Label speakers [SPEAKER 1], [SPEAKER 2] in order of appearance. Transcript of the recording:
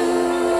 [SPEAKER 1] you.